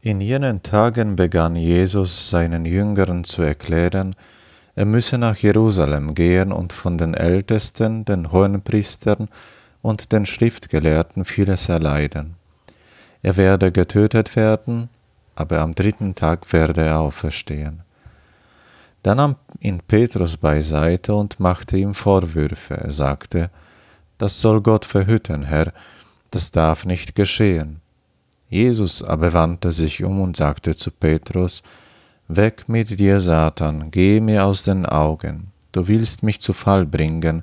In jenen Tagen begann Jesus seinen Jüngern zu erklären, er müsse nach Jerusalem gehen und von den Ältesten, den Hohenpriestern und den Schriftgelehrten vieles erleiden. Er werde getötet werden, aber am dritten Tag werde er auferstehen. Da nahm ihn Petrus beiseite und machte ihm Vorwürfe. Er sagte, Das soll Gott verhüten, Herr, das darf nicht geschehen. Jesus aber wandte sich um und sagte zu Petrus, Weg mit dir, Satan, geh mir aus den Augen, du willst mich zu Fall bringen,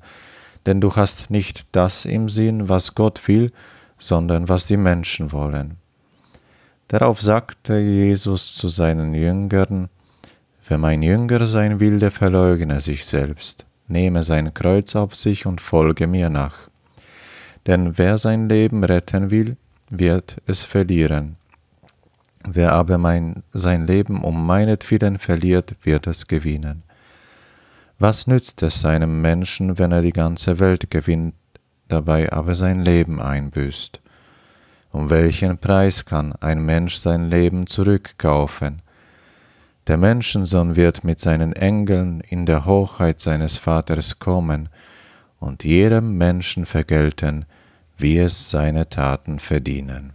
denn du hast nicht das im Sinn, was Gott will, sondern was die Menschen wollen. Darauf sagte Jesus zu seinen Jüngern, Wer mein Jünger sein will, der verleugne sich selbst, nehme sein Kreuz auf sich und folge mir nach. Denn wer sein Leben retten will, wird es verlieren. Wer aber mein, sein Leben um meinetwillen verliert, wird es gewinnen. Was nützt es einem Menschen, wenn er die ganze Welt gewinnt, dabei aber sein Leben einbüßt? Um welchen Preis kann ein Mensch sein Leben zurückkaufen? Der Menschensohn wird mit seinen Engeln in der Hochheit seines Vaters kommen und jedem Menschen vergelten, wie es seine Taten verdienen.